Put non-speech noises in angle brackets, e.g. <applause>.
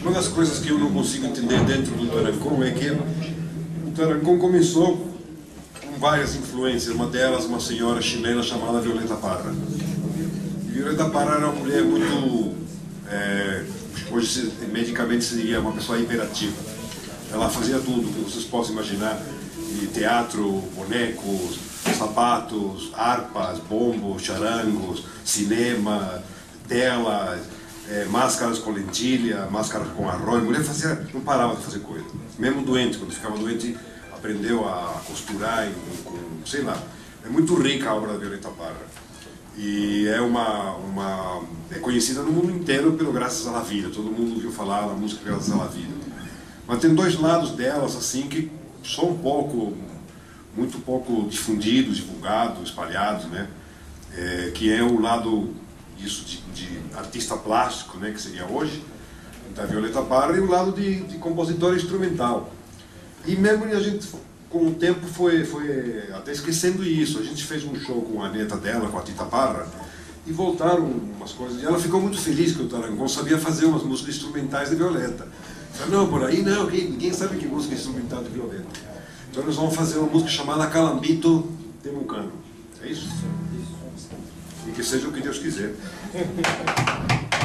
Uma das coisas que eu não consigo entender dentro do Tarancon é que o Tarancon começou com várias influências, uma delas uma senhora chilena chamada Violeta Parra. Violeta Parra era uma mulher muito, é, hoje medicamente seria uma pessoa hiperativa. Ela fazia tudo que vocês possam imaginar, de teatro, bonecos, sapatos, harpas, bombos, charangos, cinema, telas, é, máscaras com lentilha, máscaras com arroz. A mulher fazia, não parava de fazer coisa. Mesmo doente, quando ficava doente, aprendeu a costurar com, sei lá. É muito rica a obra da Violeta Parra. E é uma, uma é conhecida no mundo inteiro pelo Graças à La Vida. Todo mundo ouviu falar da música Graças à La Vida. Mas tem dois lados delas assim que são um pouco, muito pouco difundidos, divulgados, espalhados, né? É, que é o lado isso de, de, artista plástico, né, que seria hoje, da Violeta Parra, e o lado de, de compositor instrumental. E mesmo a gente, com o tempo, foi, foi até esquecendo isso. A gente fez um show com a neta dela, com a Tita Parra, e voltaram umas coisas. E ela ficou muito feliz que o Tarangão sabia fazer umas músicas instrumentais de Violeta. Não, por aí não, ninguém sabe que música instrumental de Violeta. Então nós vamos fazer uma música chamada Calambito Temucano. É isso? E que seja o que Deus quiser. <laughs>